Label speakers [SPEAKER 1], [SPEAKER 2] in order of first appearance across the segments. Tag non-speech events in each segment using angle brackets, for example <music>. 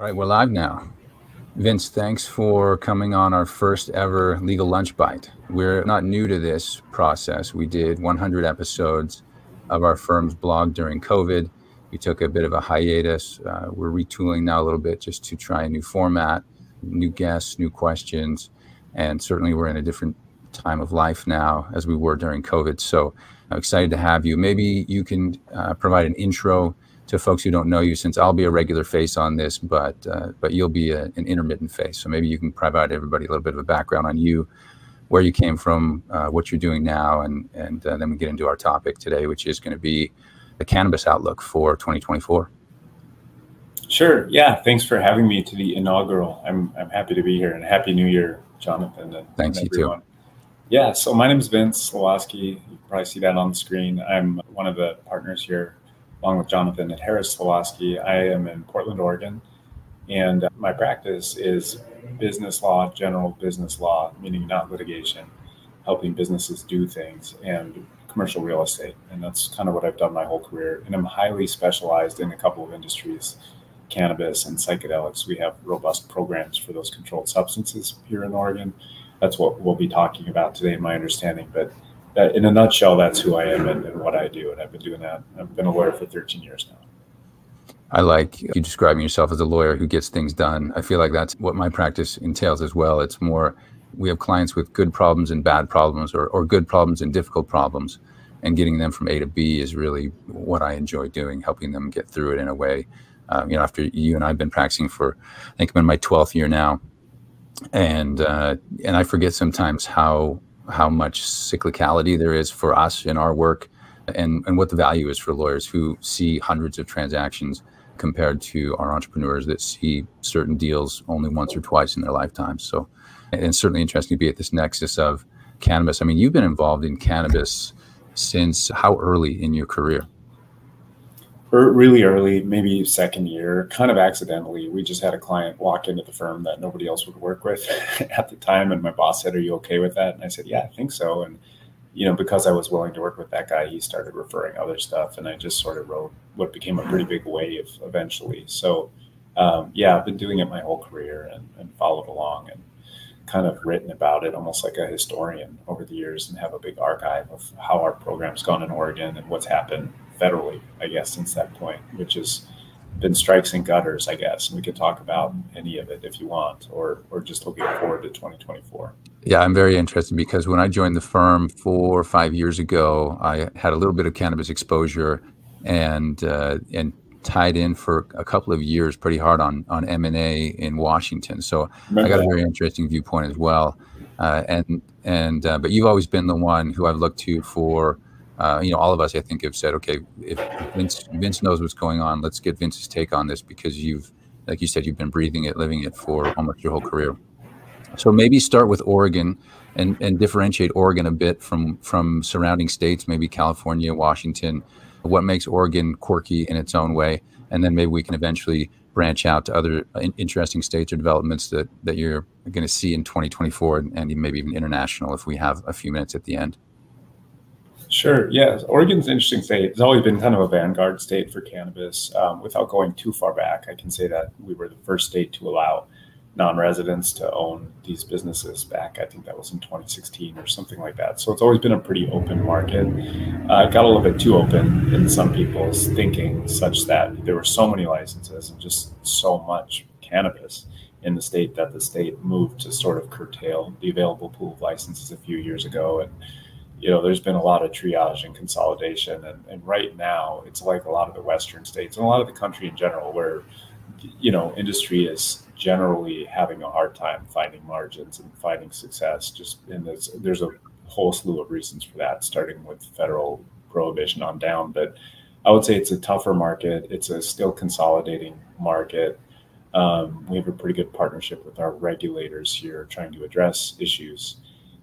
[SPEAKER 1] All right, we're live now. Vince, thanks for coming on our first ever Legal Lunch Byte. We're not new to this process. We did 100 episodes of our firm's blog during COVID. We took a bit of a hiatus. Uh, we're retooling now a little bit just to try a new format, new guests, new questions, and certainly we're in a different time of life now as we were during COVID. So I'm excited to have you. Maybe you can uh, provide an intro to folks who don't know you, since I'll be a regular face on this, but uh, but you'll be a, an intermittent face. So maybe you can provide everybody a little bit of a background on you, where you came from, uh, what you're doing now, and and uh, then we get into our topic today, which is going to be the cannabis outlook for 2024.
[SPEAKER 2] Sure. Yeah. Thanks for having me to the inaugural. I'm I'm happy to be here, and happy New Year, Jonathan. And,
[SPEAKER 1] Thanks
[SPEAKER 2] and
[SPEAKER 1] you too.
[SPEAKER 2] Yeah. So my name is Vince Sliwoski. You can probably see that on the screen. I'm one of the partners here along with Jonathan at Harris Sliwoski. I am in Portland, Oregon, and uh, my practice is business law, general business law, meaning not litigation, helping businesses do things, and commercial real estate. And that's kind of what I've done my whole career. And I'm highly specialized in a couple of industries cannabis and psychedelics. We have robust programs for those controlled substances here in Oregon. That's what we'll be talking about today, in my understanding. But that, in a nutshell, that's who I am and, and, what I do. And I've been doing that. I've been a lawyer for 13 years now.
[SPEAKER 1] I like you describing yourself as a lawyer who gets things done. I feel like that's what my practice entails as well. It's more, we have clients with good problems and bad problems, or, or good problems and difficult problems. And getting them from A to B is really what I enjoy doing, helping them get through it in a way. Um, you know, after you and I've been practicing for, I think I'm in my 12th year now. And, uh, and I forget sometimes how how much cyclicality there is for us in our work and, and what the value is for lawyers who see hundreds of transactions compared to our entrepreneurs that see certain deals only once or twice in their lifetime. So, and it's certainly interesting to be at this nexus of cannabis. I mean, you've been involved in cannabis since how early in your career?
[SPEAKER 2] Really early, maybe second year, kind of accidentally. We just had a client walk into the firm that nobody else would work with <laughs> at the time. And my boss said, Are you okay with that? And I said, Yeah, I think so. And, you know, because I was willing to work with that guy, he started referring other stuff. And I just sort of wrote what became a pretty big wave eventually. So, um, yeah, I've been doing it my whole career and, and followed along and kind of written about it almost like a historian over the years and have a big archive of how our program's gone in Oregon and what's happened federally, I guess, since that point, which has been strikes and gutters, I guess. And we could talk about any of it if you want, or or just looking forward to 2024.
[SPEAKER 1] Yeah, I'm very interested because when I joined the firm four or five years ago, I had a little bit of cannabis exposure and uh, and tied in for a couple of years pretty hard on on M&A in Washington. So I got a very interesting viewpoint as well. Uh, and and uh, but you've always been the one who I've looked to for uh, you know, all of us, I think, have said, okay, if Vince, Vince knows what's going on, let's get Vince's take on this because you've, like you said, you've been breathing it, living it for almost your whole career. So maybe start with Oregon and, and differentiate Oregon a bit from from surrounding states, maybe California, Washington. What makes Oregon quirky in its own way, and then maybe we can eventually branch out to other interesting states or developments that that you're going to see in 2024 and, and maybe even international if we have a few minutes at the end.
[SPEAKER 2] Sure. Yeah. Oregon's an interesting state. It's always been kind of a vanguard state for cannabis. Um, without going too far back, I can say that we were the first state to allow non-residents to own these businesses back. I think that was in 2016 or something like that. So it's always been a pretty open market. Uh, it got a little bit too open in some people's thinking, such that there were so many licenses and just so much cannabis in the state that the state moved to sort of curtail the available pool of licenses a few years ago and you know, there's been a lot of triage and consolidation. And, and right now, it's like a lot of the Western states and a lot of the country in general, where, you know, industry is generally having a hard time finding margins and finding success. Just in this, there's a whole slew of reasons for that, starting with federal prohibition on down. But I would say it's a tougher market. It's a still consolidating market. Um, we have a pretty good partnership with our regulators here, trying to address issues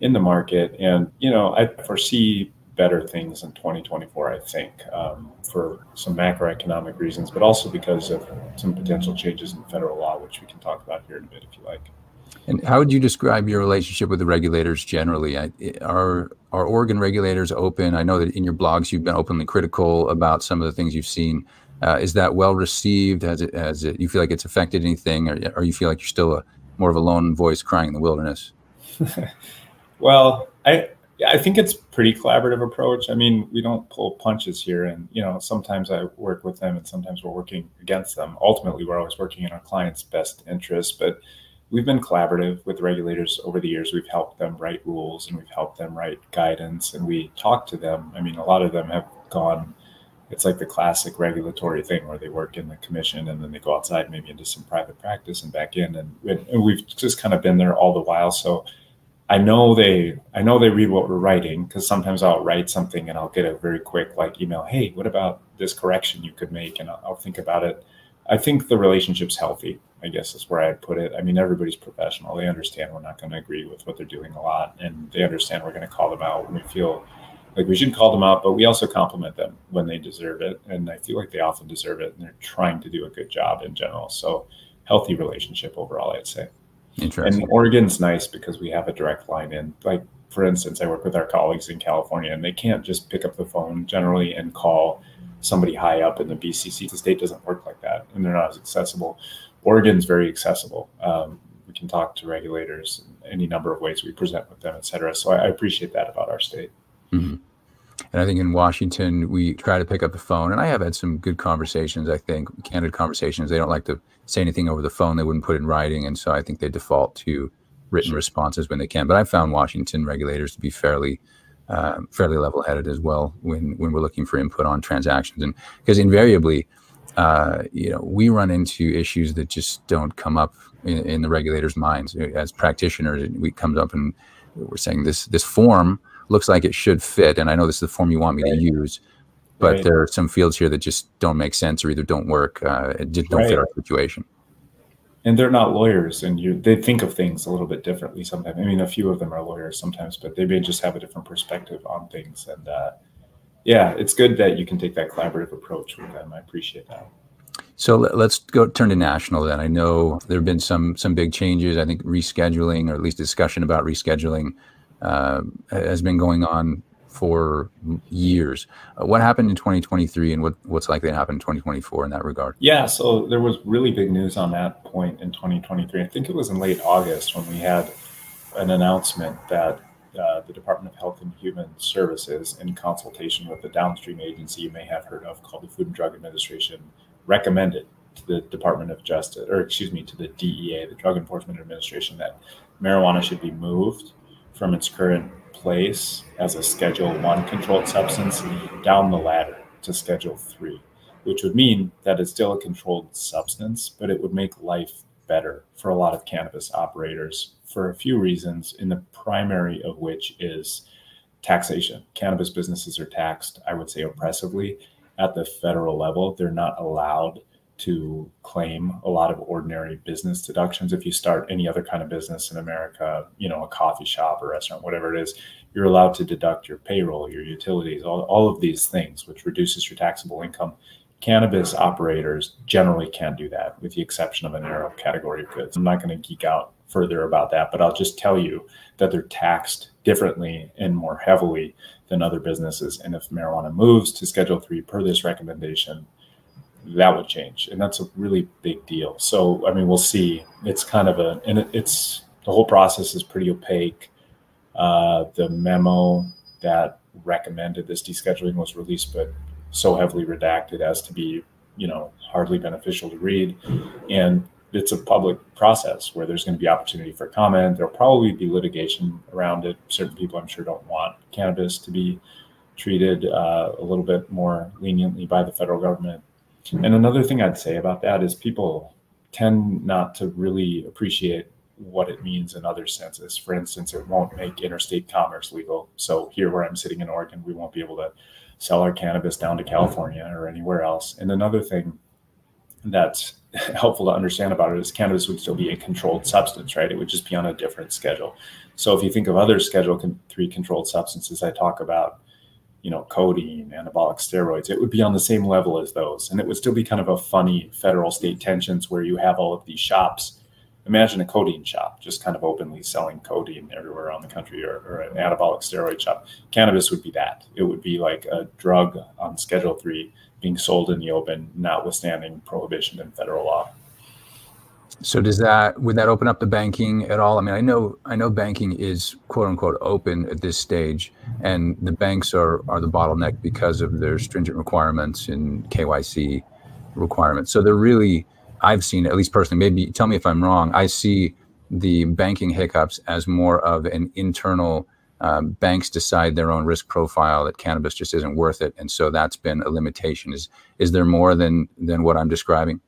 [SPEAKER 2] in the market. And, you know, I foresee better things in 2024, I think, um, for some macroeconomic reasons, but also because of some potential changes in federal law, which we can talk about here in a bit if you like.
[SPEAKER 1] And how would you describe your relationship with the regulators generally? Are are Oregon regulators open? I know that in your blogs you've been openly critical about some of the things you've seen Uh, is that well received? Has it, has it, you feel like it's affected anything, or, or you feel like you're still a more of a lone voice crying in the wilderness? <laughs>
[SPEAKER 2] well, I I think it's pretty collaborative approach. I mean, we don't pull punches here, and you know, sometimes I work with them, and sometimes we're working against them. Ultimately, we're always working in our clients' best interest, but we've been collaborative with regulators over the years. We've helped them write rules, and we've helped them write guidance, and we talk to them. I mean, a lot of them have gone it's like the classic regulatory thing where they work in the commission and then they go outside maybe into some private practice and back in and, and we've just kind of been there all the while so i know they i know they read what we're writing because sometimes i'll write something and i'll get a very quick like email hey what about this correction you could make and i'll, I'll think about it i think the relationship's healthy i guess is where i'd put it i mean everybody's professional they understand we're not going to agree with what they're doing a lot and they understand we're going to call them out when we feel like we should call them out, but we also compliment them when they deserve it. And I feel like they often deserve it and they're trying to do a good job in general. So healthy relationship overall, I'd say.
[SPEAKER 1] Interesting.
[SPEAKER 2] And Oregon's nice because we have a direct line in. Like, for instance, I work with our colleagues in California and they can't just pick up the phone generally and call somebody high up in the BCC. The state doesn't work like that and they're not as accessible. Oregon's very accessible. Um, we can talk to regulators in any number of ways we present with them, et cetera. So I, I appreciate that about our state.
[SPEAKER 1] Mm-hmm. And I think in Washington, we try to pick up the phone. And I have had some good conversations, I think, candid conversations. They don't like to say anything over the phone, they wouldn't put in writing. And so I think they default to written responses when they can. But I found Washington regulators to be fairly. Uh, fairly level-headed as well when when we're looking for input on transactions, and because invariably, uh, you know, we run into issues that just don't come up in, in the regulators' minds. As practitioners, we comes up and we're saying this this form looks like it should fit. And I know this is the form you want me right. to use, but right. there are some fields here that just don't make sense or either don't work, uh, just don't right. fit our situation.
[SPEAKER 2] And they're not lawyers, and you they think of things a little bit differently sometimes. I mean, a few of them are lawyers sometimes, but they may just have a different perspective on things. And uh, yeah, it's good that you can take that collaborative approach with them. I appreciate that.
[SPEAKER 1] So let's go turn to national then. I know there have been some some big changes. I think rescheduling, or at least discussion about rescheduling, uh, has been going on for years. Uh, what happened in 2023 and what, what's likely to happen in 2024 in that regard?
[SPEAKER 2] Yeah, so there was really big news on that point in 2023. I think it was in late August when we had an announcement that uh, the Department of Health and Human Services, in consultation with the downstream agency you may have heard of called the Food and Drug Administration, recommended to the Department of Justice, or excuse me, to the DEA, the Drug Enforcement Administration, that marijuana should be moved from its current place as a Schedule 1 controlled substance down the ladder to Schedule 3, which would mean that it's still a controlled substance, but it would make life better for a lot of cannabis operators for a few reasons, in the primary of which is taxation. Cannabis businesses are taxed, I would say, oppressively at the federal level. They're not allowed to claim a lot of ordinary business deductions. If you start any other kind of business in America, you know, a coffee shop or restaurant, whatever it is, you're allowed to deduct your payroll, your utilities, all, all of these things, which reduces your taxable income. Cannabis operators generally can't do that, with the exception of a narrow category of goods. I'm not going to geek out further about that, but I'll just tell you that they're taxed differently and more heavily than other businesses. And if marijuana moves to Schedule 3 per this recommendation, that would change, and that's a really big deal. So, I mean, we'll see. It's kind of a, and it, it's the whole process is pretty opaque. Uh, the memo that recommended this descheduling was released, but so heavily redacted as to be, you know, hardly beneficial to read. And it's a public process where there's going to be opportunity for comment. There'll probably be litigation around it. Certain people, I'm sure, don't want cannabis to be treated uh, a little bit more leniently by the federal government. And another thing I'd say about that is people tend not to really appreciate what it means in other senses. For instance, it won't make interstate commerce legal. So here where I'm sitting in Oregon, we won't be able to sell our cannabis down to California or anywhere else. And another thing that's <laughs> helpful to understand about it is cannabis would still be a controlled substance, right? It would just be on a different schedule. So if you think of other Schedule 3 controlled substances I talk about, you know, codeine, anabolic steroids, it would be on the same level as those. And it would still be kind of a funny federal state tensions where you have all of these shops. Imagine a codeine shop just kind of openly selling codeine everywhere around the country or, or an anabolic steroid shop. Cannabis would be that. It would be like a drug on Schedule 3 being sold in the open, notwithstanding prohibition in federal law.
[SPEAKER 1] So does that would that open up the banking at all? I mean, I know I know banking is quote unquote open at this stage, and the banks are are the bottleneck because of their stringent requirements and KYC requirements. So they're really I've seen at least personally. Maybe tell me if I'm wrong. I see the banking hiccups as more of an internal. Um, banks decide their own risk profile that cannabis just isn't worth it, and so that's been a limitation. Is is there more than than what I'm describing?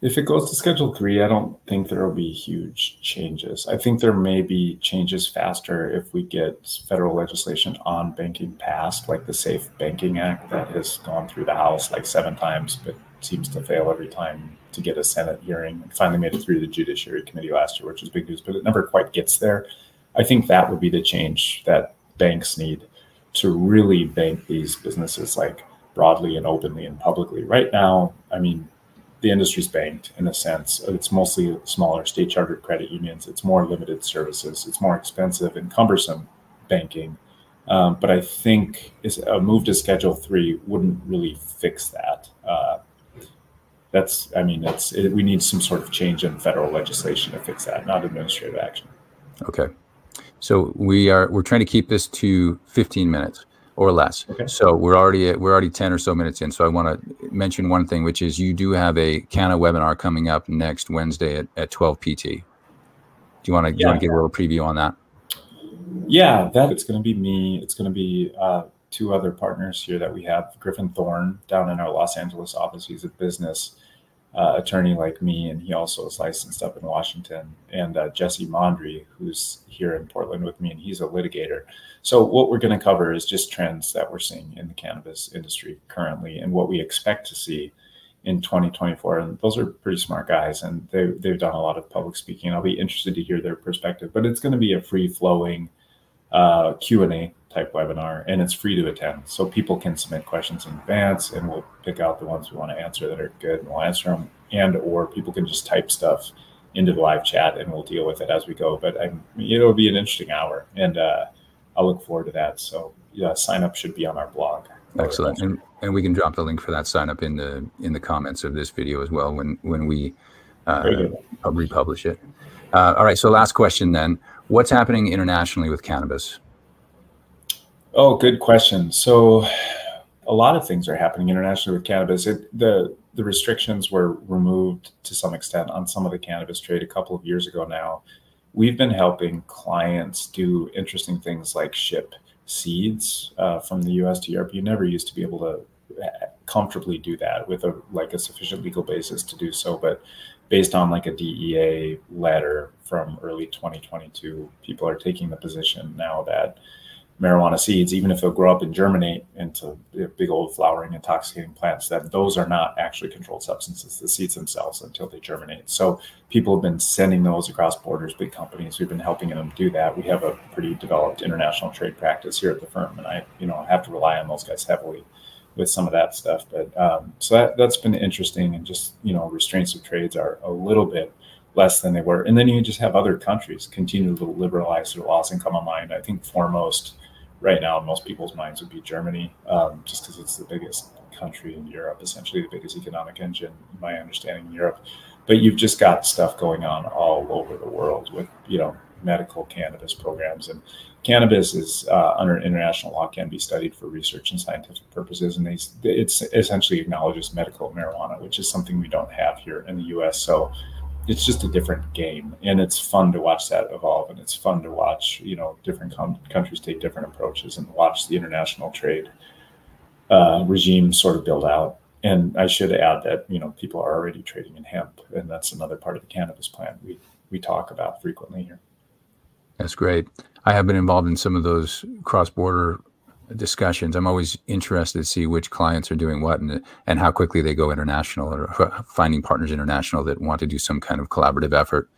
[SPEAKER 2] If it goes to Schedule 3, I don't think there will be huge changes. I think there may be changes faster if we get federal legislation on banking passed, like the Safe Banking Act that has gone through the House like seven times, but seems to fail every time to get a Senate hearing. And finally made it through the Judiciary Committee last year, which is big news, but it never quite gets there. I think that would be the change that banks need to really bank these businesses like broadly and openly and publicly. Right now, I mean, the industry's banked in a sense. It's mostly smaller state chartered credit unions. It's more limited services. It's more expensive and cumbersome banking. Um, but I think a move to Schedule Three wouldn't really fix that. Uh, that's, I mean, it's it, we need some sort of change in federal legislation to fix that, not administrative action.
[SPEAKER 1] Okay, so we are we're trying to keep this to 15 minutes or less. Okay. So we're already at, we're already 10 or so minutes in. So I want to mention one thing, which is you do have a Canna webinar coming up next Wednesday at, at 12 PT. Do you want to yeah. you want to give a little preview on that?
[SPEAKER 2] Yeah, that it's going to be me. It's going to be uh, two other partners here that we have. Griffin Thorne down in our Los Angeles office. He's a business uh, attorney like me, and he also is licensed up in Washington. And uh, Jesse Mondry, who's here in Portland with me, and he's a litigator. So what we're going to cover is just trends that we're seeing in the cannabis industry currently, and what we expect to see in 2024. And those are pretty smart guys, and they they've done a lot of public speaking. I'll be interested to hear their perspective. But it's going to be a free flowing uh, Q and A type webinar, and it's free to attend. So people can submit questions in advance, and we'll pick out the ones we want to answer that are good, and we'll answer them. And or people can just type stuff into the live chat, and we'll deal with it as we go. But I'm, it'll be an interesting hour, and uh, I'll look forward to that. So yeah, sign up should be on our blog.
[SPEAKER 1] Excellent, and, and we can drop the link for that sign up in the in the comments of this video as well when when we uh, republish it. Uh, all right, so last question then: What's happening internationally with cannabis?
[SPEAKER 2] Oh, good question. So, a lot of things are happening internationally with cannabis. It, the the restrictions were removed to some extent on some of the cannabis trade a couple of years ago now. We've been helping clients do interesting things like ship seeds uh, from the U.S. to Europe. You never used to be able to uh, comfortably do that with a like a sufficient legal basis to do so, but based on like a DEA letter from early 2022, people are taking the position now that marijuana seeds, even if they'll grow up and germinate into big old flowering intoxicating plants, that those are not actually controlled substances, the seeds themselves, until they germinate. So people have been sending those across borders, big companies. We've been helping them do that. We have a pretty developed international trade practice here at the firm, and I, you know, have to rely on those guys heavily with some of that stuff. But um, so that, that's been interesting, and just you know, restraints of trades are a little bit less than they were. And then you just have other countries continue to liberalize their laws and come on mind. I think foremost right now in most people's minds would be Germany, um, just because it's the biggest country in Europe, essentially the biggest economic engine, in my understanding, in Europe. But you've just got stuff going on all over the world with, you know, medical cannabis programs. And cannabis is uh, under international law can be studied for research and scientific purposes. And it's essentially acknowledges medical marijuana, which is something we don't have here in the US. So it's just a different game and it's fun to watch that evolve and it's fun to watch you know different com- countries take different approaches and watch the international trade uh, regime sort of build out. And i should add that you know people are already trading in hemp and that's another part of the cannabis plan we we talk about frequently here.
[SPEAKER 1] That's great. I have been involved in some of those cross-border discussions. I'm always interested to see which clients are doing what and and how quickly they go international or finding partners international that want to do some kind of collaborative effort.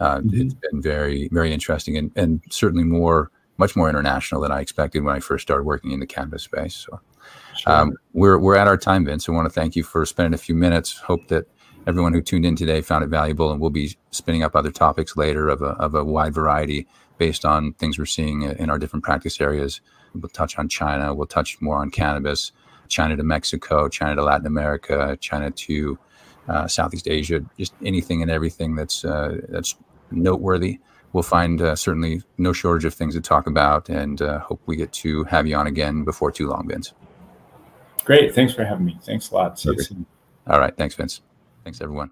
[SPEAKER 1] Uh, mm-hmm. It's been very very interesting and and certainly more much more international than I expected when I first started working in the cannabis space. So sure. um, we're we're at our time, Vince. I want to thank you for spending a few minutes. Hope that everyone who tuned in today found it valuable, and we'll be spinning up other topics later of a of a wide variety based on things we're seeing in our different practice areas. We'll touch on China. We'll touch more on cannabis, China to Mexico, China to Latin America, China to uh, Southeast Asia, just anything and everything that's uh, that's noteworthy. We'll find uh, certainly no shortage of things to talk about, and uh, hope we get to have you on again before too long, Vince.
[SPEAKER 2] Great, thanks for having me. Thanks a lot.
[SPEAKER 1] All right, thanks, Vince. Thanks, everyone.